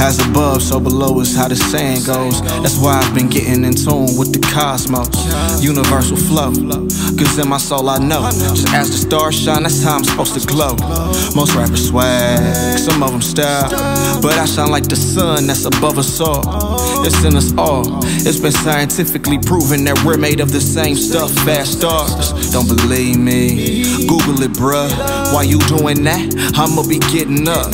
As above, so below is how the saying goes. That's why I've been getting in tune with the cosmos. Universal flow. Cause in my soul I know. Just as the stars shine, that's how I'm supposed to glow. Most rappers swag, some of them style. But I shine like the sun that's above us all. It's in us all. It's been scientifically proven that we're made of the same stuff as stars. Don't believe me? Google it, bruh. While you doing that, I'ma be getting up.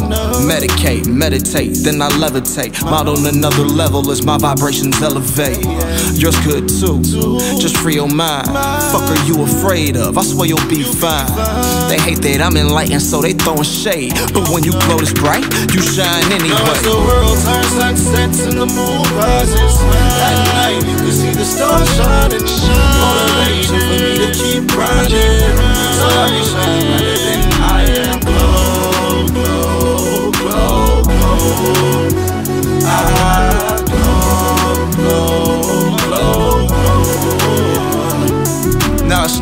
Medicate, meditate, then I levitate. Mod on another level as my vibrations elevate. Yours could too. Just free your mind. Fuck are you afraid of? I swear you'll be fine. They hate that I'm enlightened, so they throwing shade. But when you glow this bright, you shine Now as the world turns sunsets and the moon rises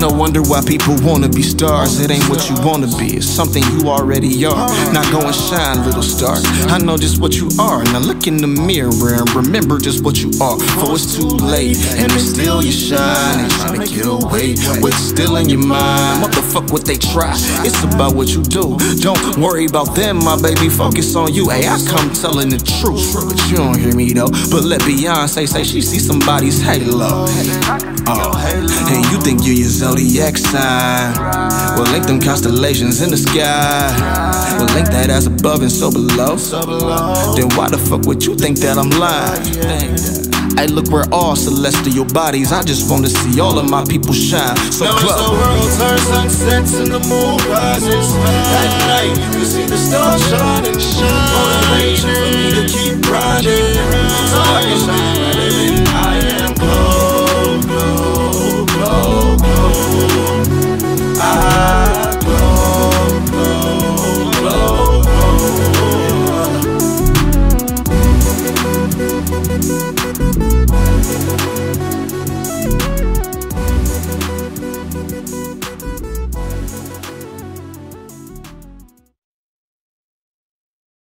no wonder why people wanna be stars. It ain't what you wanna be, it's something you already are. Now go and shine, little star. I know just what you are. Now look in the mirror and remember just what you are. For it's too late, and it's still you shine. Ain't trying to get away. What's still in your mind? Motherfuck What the fuck would they try? It's about what you do. Don't worry about them, my baby. Focus on you. Hey, I come telling the truth, but you don't hear me though. But let Beyonce say she see somebody's halo. Oh, and you think you're your zodiac sign? Well, link them constellations in the sky. Well, link that as above and so below. Then why the fuck would you think that I'm lying? Hey, look, we're all celestial bodies. I just want to see all of my people shine. So Now as the world turns sunsets and the moon rises At night you can see the stars shining